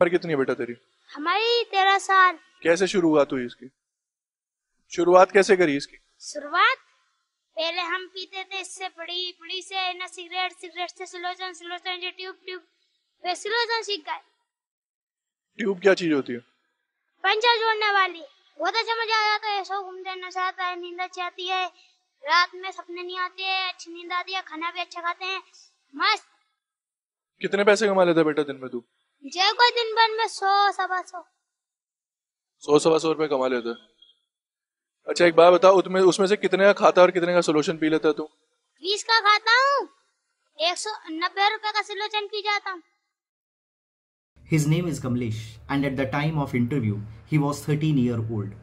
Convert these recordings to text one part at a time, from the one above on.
उम्र कितनी है बेटा तेरी? हमारी तेरह साल। कैसे शुरुआत हुई इसकी? शुरुआत कैसे करी इसकी? शुरुआत? पहले हम पीते थे इससे बड़ी बड़ी से ना सिगरेट सिगरेट से स्लोजन स्लोजन जो ट्यूब ट्यूब फिर स्लोजन सीख गए। ट्यूब क्या चीज़ होती है? पंचा जोड़ने वाली। बहुत अच्छा मज़ा आ जाता है सो घूमते हैं, नशा आता है नींद अच्छी आती है रात में सपने नहीं आते हैं अच्छी नींद आती है खाना भी अच्छा खाते हैं मस्त। कितने पैसे कमा लेता है बेटा दिन में तू? जय कोई दिन भर में सौ सवा सौ सौ सवा सौ रुपए कमा लेता है अच्छा एक बात बता उसमें उसमें से कितने का खाता और कितने का सोल्यूशन पी लेता तू बीस का खाता हूँ एक सौ नब्बे रुपए का सिलोचन पी जाता हूँ His name is Kamlesh, and at the time of interview, he was 13 year old.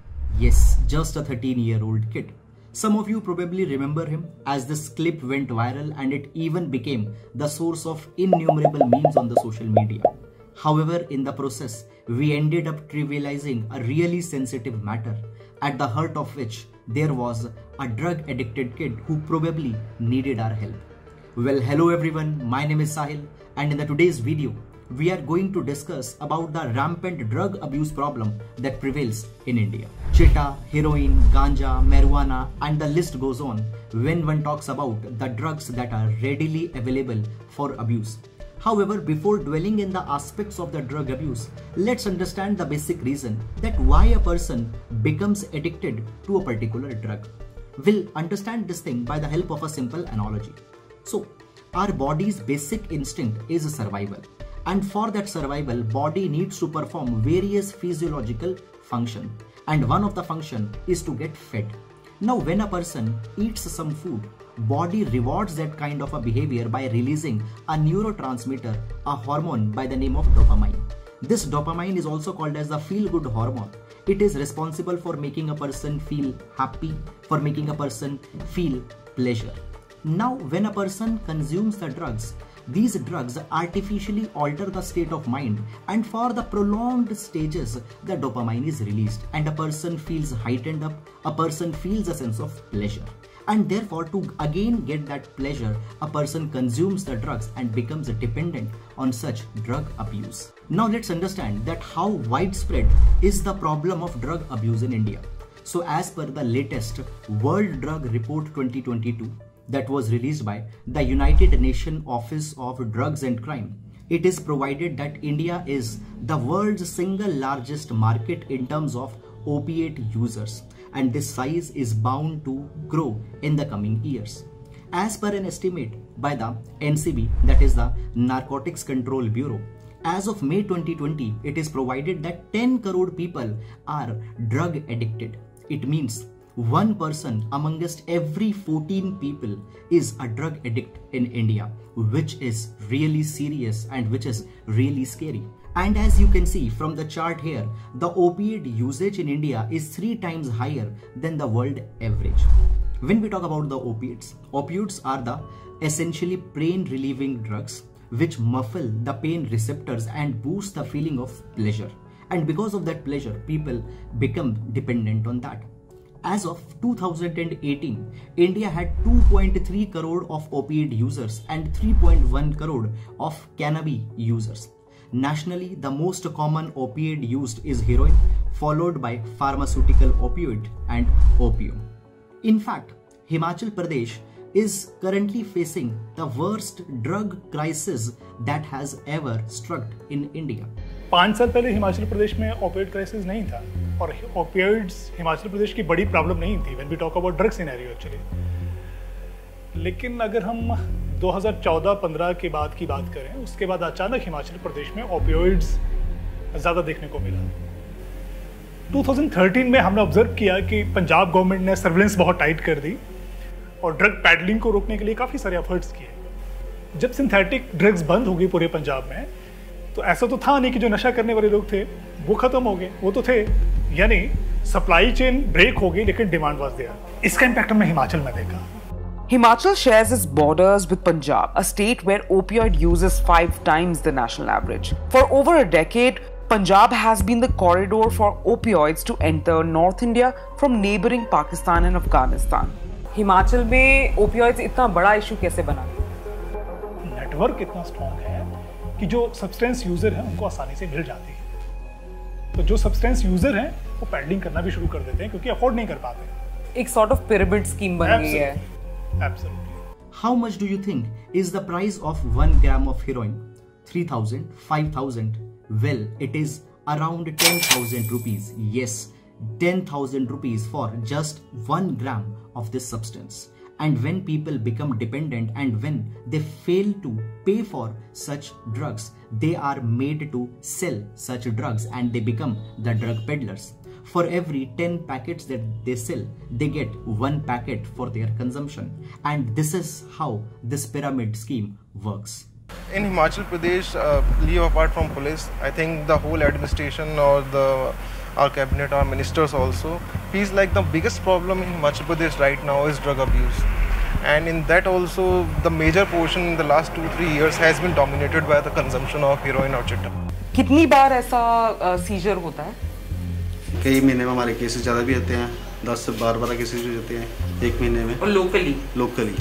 Yes, just a 13 year old kid. Some of you probably remember him as this clip went viral and it even became the source of innumerable memes on the social media. However, in the process, we ended up trivializing a really sensitive matter, at the heart of which there was a drug addicted kid who probably needed our help. Well, hello everyone, my name is Sahil, and in the today's video, we are going to discuss about the rampant drug abuse problem that prevails in India. Chitta, heroin, ganja, marijuana, and the list goes on when one talks about the drugs that are readily available for abuse. However, before dwelling in the aspects of the drug abuse, let's understand the basic reason that why a person becomes addicted to a particular drug. We'll understand this thing by the help of a simple analogy. So, our body's basic instinct is survival and for that survival body needs to perform various physiological function and one of the function is to get fed now when a person eats some food body rewards that kind of a behavior by releasing a neurotransmitter a hormone by the name of dopamine. This dopamine is also called as the feel good hormone. It is responsible for making a person feel happy for making a person feel pleasure. Now when a person consumes the drugs these drugs artificially alter the state of mind and for the prolonged stages the dopamine is released and a person feels heightened up a person feels a sense of pleasure. And therefore to again get that pleasure a person consumes the drugs and becomes dependent on such drug abuse. Now let's understand that how widespread is the problem of drug abuse in india. So as per the latest world drug report 2022 that was released by the United Nations Office of Drugs and Crime. It is provided that India is the world's single largest market in terms of opiate users and this size is bound to grow in the coming years. As per an estimate by the NCB that is the Narcotics Control Bureau, as of May 2020, it is provided that 10 crore people are drug addicted. It means one person amongst every 14 people is a drug addict in India, which is really serious and which is really scary. And as you can see from the chart here, the opiate usage in India is three times higher than the world average. When we talk about the opiates, opiates are the essentially pain relieving drugs which muffle the pain receptors and boost the feeling of pleasure. And because of that pleasure, people become dependent on that. As of 2018, India had 2.3 crore of opiate users and 3.1 crore of cannabis users. Nationally, the most common opiate used is heroin, followed by pharmaceutical opioid and opium. In fact, Himachal Pradesh is currently facing the worst drug crisis that has ever struck in India. पाँच साल पहले हिमाचल प्रदेश में opioid crisis नहीं था और opioids Himachal Pradesh की बड़ी problem नहीं थी when we talk about drug scenario actually लेकिन अगर हम 2014-15 के बाद की बात करें, उसके बाद अचानक हिमाचल प्रदेश में ओपियोइड्स ज़्यादा देखने को मिला। 2013 में हमने ऑब्ज़र्व किया कि पंजाब गवर्नमेंट ने सर्विलेंस बहुत टाइट कर दी और ड्रग पैडलिंग को रोकने के लिए काफ़ी सारे एफर्ट्स किए। जब सिंथेटिक ड्रग्स बंद हो गई पूरे पंजाब में तो ऐसा तो था नहीं कि जो नशा करने वाले लोग थे वो खत्म हो गए वो तो थे यानी सप्लाई चेन ब्रेक हो गई लेकिन डिमांड वाज देयर इसका इम्पैक्ट हमने हिमाचल में देखा Himachal shares its borders with Punjab, a state where opioid use is five times the national average. For over a decade, Punjab has been the corridor for opioids to enter North India from neighboring Pakistan and Afghanistan. Himachal में opioids इतना बड़ा issue कैसे बना network इतना strong है कि जो substance user हैं उनको आसानी से मिल जाती है। तो जो सब्सटेंस यूज़र हैं वो पेंडिंग करना भी शुरू कर देते हैं क्योंकि अफोर्ड नहीं कर पाते एक सॉर्ट ऑफ़ पिरामिड स्कीम बन गई है। Absolutely how much do you think is the price of 1 gram of heroin 3000 5000 well it is around 10000 rupees yes 10000 rupees for just 1 gram of this substance And when people become dependent and when they fail to pay for such drugs, they are made to sell such drugs and they become the drug peddlers. For every 10 packets that they sell, they get one packet for their consumption. And this is how this pyramid scheme works. In Himachal Pradesh, uh, leave apart from police, I think the whole administration or the our cabinet, our ministers also feels like the biggest problem in Himachal Pradesh right now is drug abuse. And in that also, the major portion in the last two three years has been dominated by the consumption of heroin or chitta. कितनी बार ऐसा seizure होता है कई महीने में हमारे cases ज़्यादा भी होते हैं दस से बारह बारह केसेस भी होते हैं एक महीने में और लोकली लोकली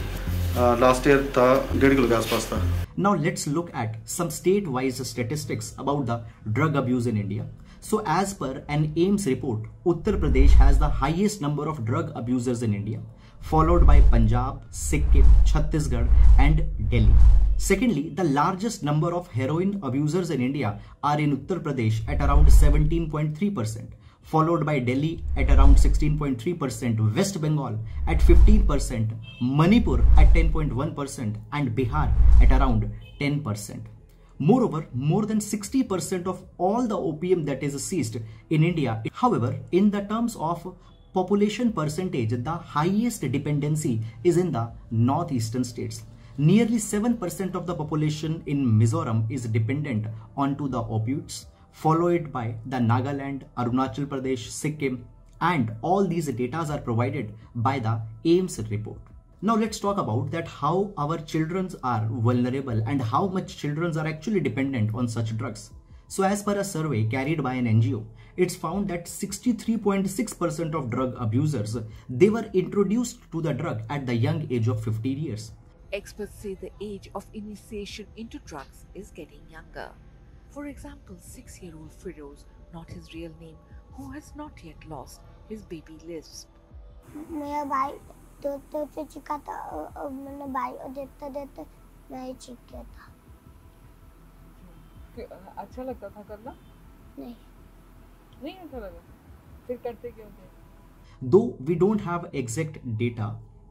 लास्ट ईयर था डेढ़ किलो के आसपास था Now let's look at some state-wise statistics about the drug abuse in India. so as per an AIIMS report, Uttar Pradesh has the highest number of drug abusers in India, followed by Punjab, Sikkim, Chhattisgarh and Delhi. Secondly, the largest number of heroin abusers in India are in Uttar Pradesh at around 17.3%, followed by Delhi at around 16.3%, West Bengal at 15%, Manipur at 10.1% and Bihar at around 10%. Moreover, more than 60% of all the opium that is seized in India. However, in the terms of population percentage, the highest dependency is in the northeastern states. Nearly 7% of the population in Mizoram is dependent onto the opioids, followed by the Nagaland, Arunachal Pradesh, Sikkim, and all these data are provided by the AIIMS report. Now let's talk about that how our children are vulnerable and how much children are actually dependent on such drugs. So as per a survey carried by an NGO, it's found that 63.6% of drug abusers, they were introduced to the drug at the young age of 15 years. Experts say the age of initiation into drugs is getting younger. For example, six-year-old Firoz, not his real name, who has not yet lost his baby lisp. May I? तो तो चिका था और- और मैंने भाई को देखते देखते मैं ही चिक गया था अच्छा लगता था करना नहीं नहीं अच्छा लगा फिर करते क्यों थे Though we don't have exact data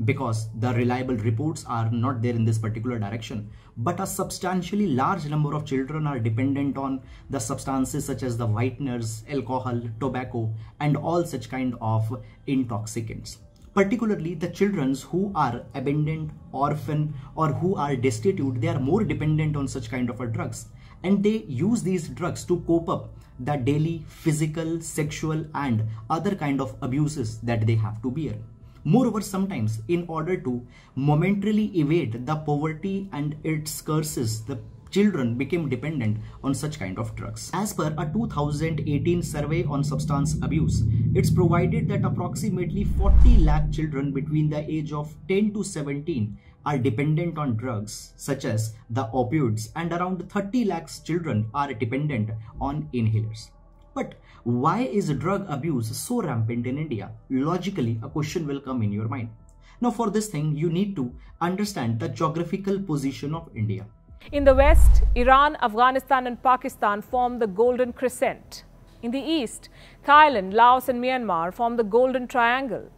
because the reliable reports are not there in this particular direction, but a substantially large number of children are dependent on the substances such as the whiteners, alcohol, tobacco, and all such kind of intoxicants. Particularly the children who are abandoned, orphan, or who are destitute, they are more dependent on such kind of drugs. And they use these drugs to cope up the daily physical sexual and other kind of abuses that they have to bear. Moreover sometimes in order to momentarily evade the poverty and its curses the children became dependent on such kind of drugs as per a 2018 survey on substance abuse it's provided that approximately 40 lakh children between the age of 10 to 17 are dependent on drugs such as the opioids and around 30 lakhs children are dependent on inhalers. But why is drug abuse so rampant in India? Logically, a question will come in your mind. Now, for this thing, you need to understand the geographical position of India. In the west, Iran, Afghanistan, and Pakistan form the Golden Crescent. In the east, Thailand, Laos, and Myanmar form the Golden Triangle.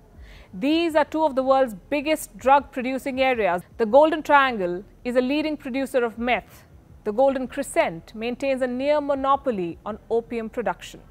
These are two of the world's biggest drug producing areas. The Golden Triangle is a leading producer of meth. The Golden Crescent maintains a near monopoly on opium production.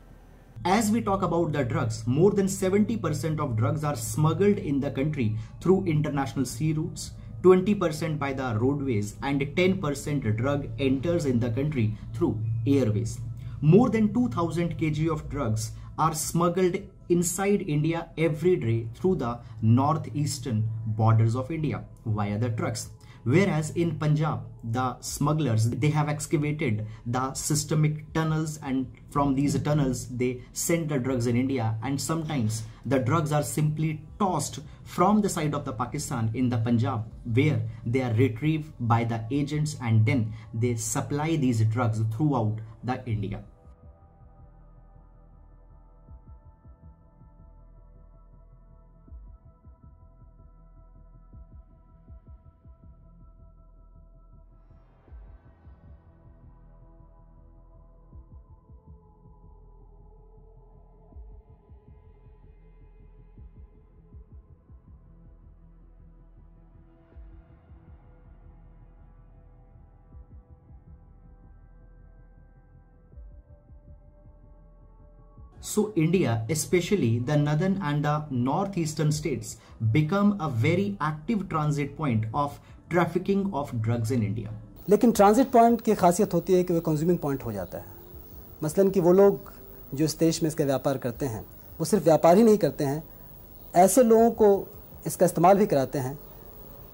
As we talk about the drugs, more than 70% of drugs are smuggled in the country through international sea routes, 20% by the roadways, and 10% drug enters in the country through airways. More than 2000 kg of drugs are smuggled inside India every day through the northeastern borders of India via the trucks. Whereas in Punjab, the smugglers they have excavated the systemic tunnels and from these tunnels they send the drugs in India and sometimes the drugs are simply tossed from the side of the Pakistan in the Punjab where they are retrieved by the agents and then they supply these drugs throughout the India. So India, especially the northern and the northeastern states, become a very active transit point of trafficking of drugs in India. लेकिन transit point की खासियत होती है कि वो consuming point हो जाता है मसलन कि वो लोग जो इस देश में इसका व्यापार करते हैं वो सिर्फ़ व्यापार ही नहीं करते हैं ऐसे लोगों को इसका इस्तेमाल भी कराते हैं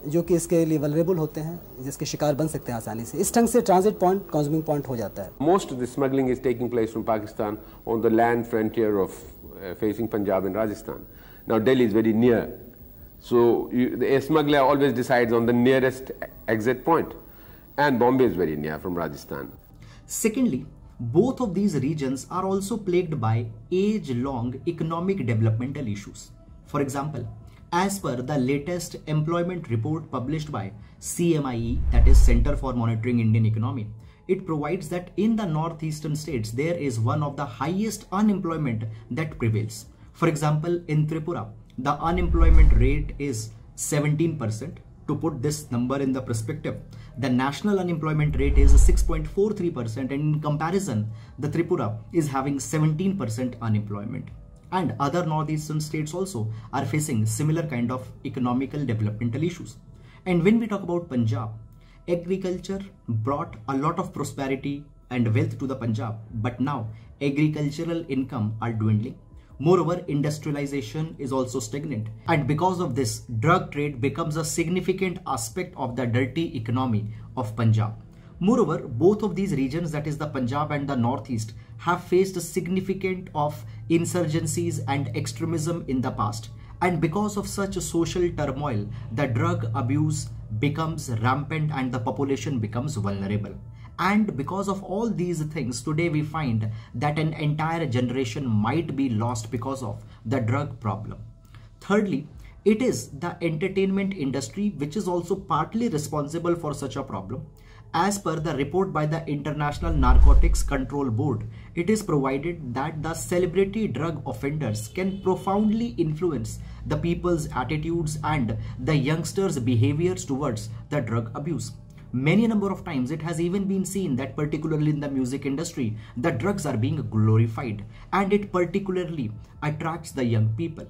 जो कि इसके लिए वलरेबल होते हैं जिसके शिकार बन सकते हैं आसानी से। इस ढंग से ट्रांजिट पॉइंट कंज्यूमिंग पॉइंट हो जाता है। Most of the smuggling is taking place from Pakistan on the land frontier of facing Punjab and Rajasthan now Delhi is very near so the smuggler always decides on the nearest exit point and Bombay is very near from Rajasthan Secondly, both of these regions are also plagued by age long economic developmental issues. For example, as per the latest employment report published by CMIE, that is Center for Monitoring Indian Economy, it provides that in the northeastern states there is one of the highest unemployment that prevails. For example, in Tripura, the unemployment rate is 17%. To put this number in the perspective, the national unemployment rate is 6.43% and in comparison, the Tripura is having 17% unemployment and other northeastern states also are facing similar kind of economical developmental issues. And when we talk about Punjab, agriculture brought a lot of prosperity and wealth to the Punjab, but now agricultural income are dwindling. Moreover, industrialization is also stagnant. And because of this, drug trade becomes a significant aspect of the dirty economy of Punjab. Moreover, both of these regions, that is the Punjab and the Northeast, have faced a significant of insurgencies and extremism in the past. And because of such a social turmoil, the drug abuse becomes rampant and the population becomes vulnerable. And because of all these things, today we find that an entire generation might be lost because of the drug problem. Thirdly, it is the entertainment industry which is also partly responsible for such a problem. As per the report by the International Narcotics Control Board, it is provided that the celebrity drug offenders can profoundly influence the people's attitudes and the youngsters' behaviors towards the drug abuse. Many a number of times it has even been seen that particularly in the music industry, the drugs are being glorified and it particularly attracts the young people.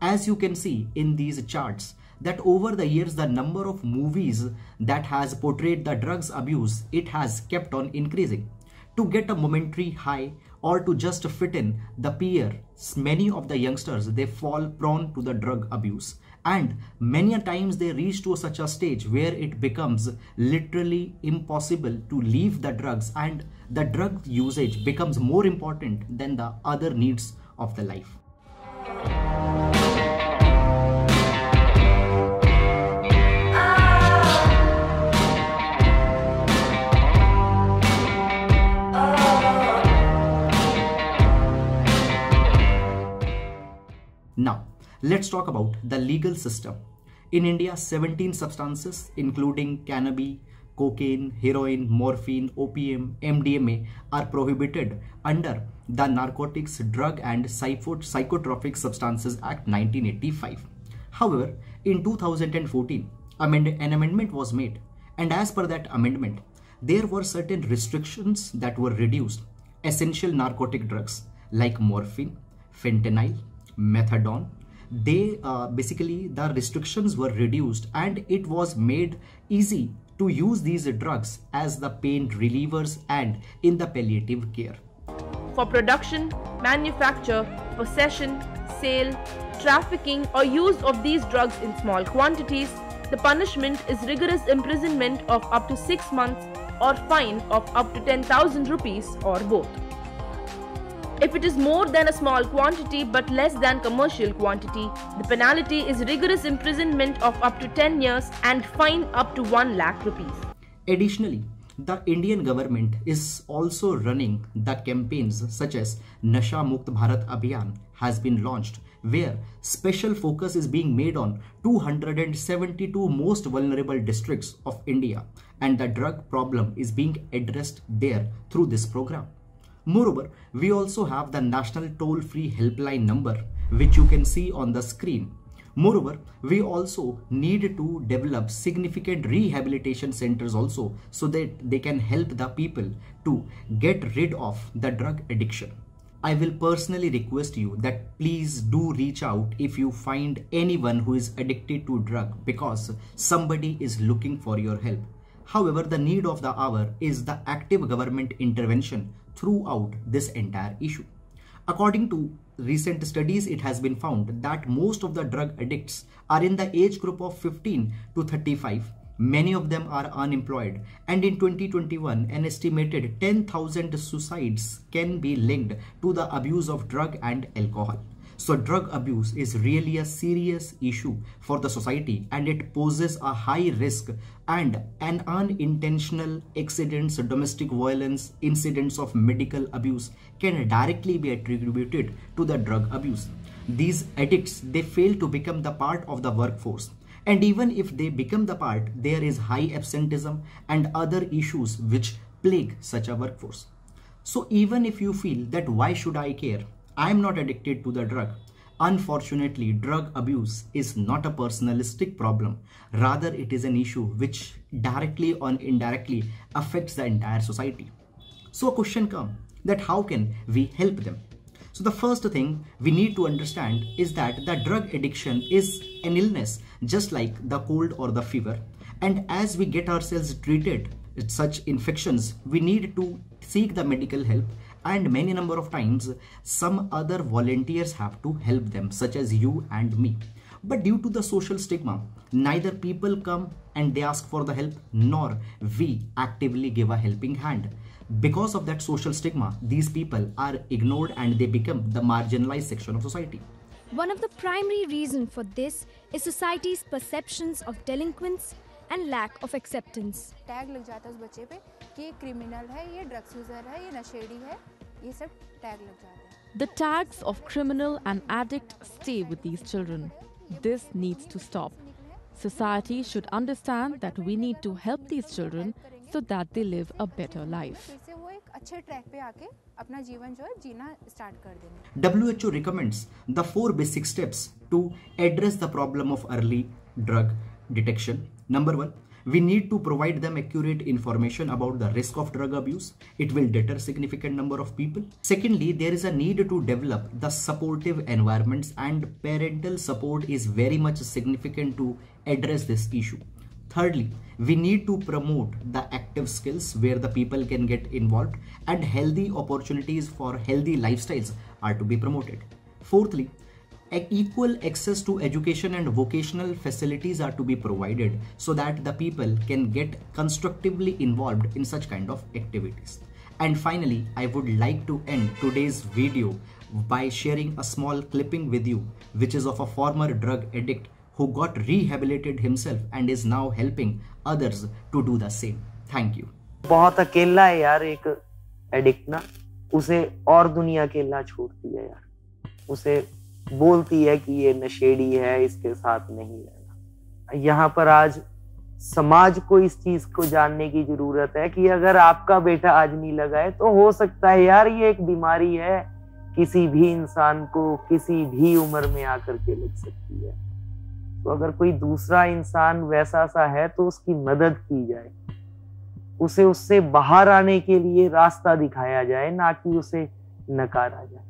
As you can see in these charts, that over the years the number of movies that has portrayed the drugs abuse it has kept on increasing. To get a momentary high or to just fit in the peer many of the youngsters they fall prone to the drug abuse. And many a times they reach to such a stage where it becomes literally impossible to leave the drugs and the drug usage becomes more important than the other needs of the life let's talk about the legal system. In India, 17 substances, including cannabis, cocaine, heroin, morphine, opium, MDMA, are prohibited under the Narcotics, Drug and Psychotropic Substances Act 1985. However, in 2014, an amendment was made, and as per that amendment, there were certain restrictions that were reduced. Essential narcotic drugs like morphine, fentanyl, methadone they uh, basically the restrictions were reduced and it was made easy to use these drugs as the pain relievers and in the palliative care for production manufacture possession sale trafficking or use of these drugs in small quantities the punishment is rigorous imprisonment of up to 6 months or fine of up to 10,000 rupees or both. If it is more than a small quantity but less than commercial quantity, the penalty is rigorous imprisonment of up to 10 years and fine up to 1 lakh rupees. Additionally, the Indian government is also running the campaigns such as Nasha Mukt Bharat Abhiyan has been launched where special focus is being made on 272 most vulnerable districts of India and the drug problem is being addressed there through this program. Moreover, we also have the national toll-free helpline number which you can see on the screen. Moreover, we also need to develop significant rehabilitation centers also so that they can help the people to get rid of the drug addiction. I will personally request you that please do reach out if you find anyone who is addicted to drug because somebody is looking for your help. However, the need of the hour is the active government intervention throughout this entire issue. According to recent studies, it has been found that most of the drug addicts are in the age group of 15 to 35 Many of them are unemployed and in 2021 an estimated 10,000 suicides can be linked to the abuse of drug and alcohol. So drug abuse is really a serious issue for the society and it poses a high risk and an unintentional accidents, domestic violence, incidents of medical abuse can directly be attributed to the drug abuse. These addicts, they fail to become the part of the workforce and even if they become the part, there is high absenteeism and other issues which plague such a workforce. So even if you feel that why should I care? I am not addicted to the drug. Unfortunately, drug abuse is not a personalistic problem. Rather, it is an issue which directly or indirectly affects the entire society. So a question comes that how can we help them? So the first thing we need to understand is that the drug addiction is an illness just like the cold or the fever. And as we get ourselves treated such infections, we need to seek the medical help and many number of times some other volunteers have to help them such as you and me. But due to the social stigma neither people come and they ask for the help nor we actively give a helping hand. Because of that social stigma these people are ignored and they become the marginalized section of society. One of the primary reason for this is society's perceptions of delinquents and lack of acceptance. Tag lag jata hai us bacche pe. कि ये criminal है ये drugs user है ये नशेड़ी है ये सब टैग लग जाते हैं। The tags of criminal and addict stay with these children this needs to stop Society should understand that we need to help these children so that they live a better life. तो अच्छे track पे आके अपना जीवन जो है जीना start कर देंगे। W H O recommends the four basic steps to address the problem of early drug detection number one we need to provide them accurate information about the risk of drug abuse. It will deter significant number of people. Secondly, there is a need to develop the supportive environments and parental support is very much significant to address this issue. Thirdly, we need to promote the active skills where the people can get involved and healthy opportunities for healthy lifestyles are to be promoted. Fourthly, equal access to education and vocational facilities are to be provided so that the people can get constructively involved in such kind of activities. And finally, I would like to end today's video by sharing a small clipping with you, which is of a former drug addict who got rehabilitated himself and is now helping others to do the same. Thank you. बहुत अकेला है यार एक addict ना उसे और दुनिया अकेला छोड़ती है यार उसे बोलती है कि ये नशेड़ी है, इसके साथ नहीं रहना। यहाँ पर आज समाज को इस चीज़ को जानने की ज़रूरत है कि अगर आपका बेटा आज नहीं लगा है तो हो सकता है यार ये एक बीमारी है, किसी भी इंसान को किसी भी उम्र में आकर के लग सकती है। तो अगर कोई दूसरा इंसान वैसा सा है तो उसकी मदद की जाए। उसे उससे बाहर आने के लिए रास्ता दिखाया जाए, ना कि उसे नकारा जाए।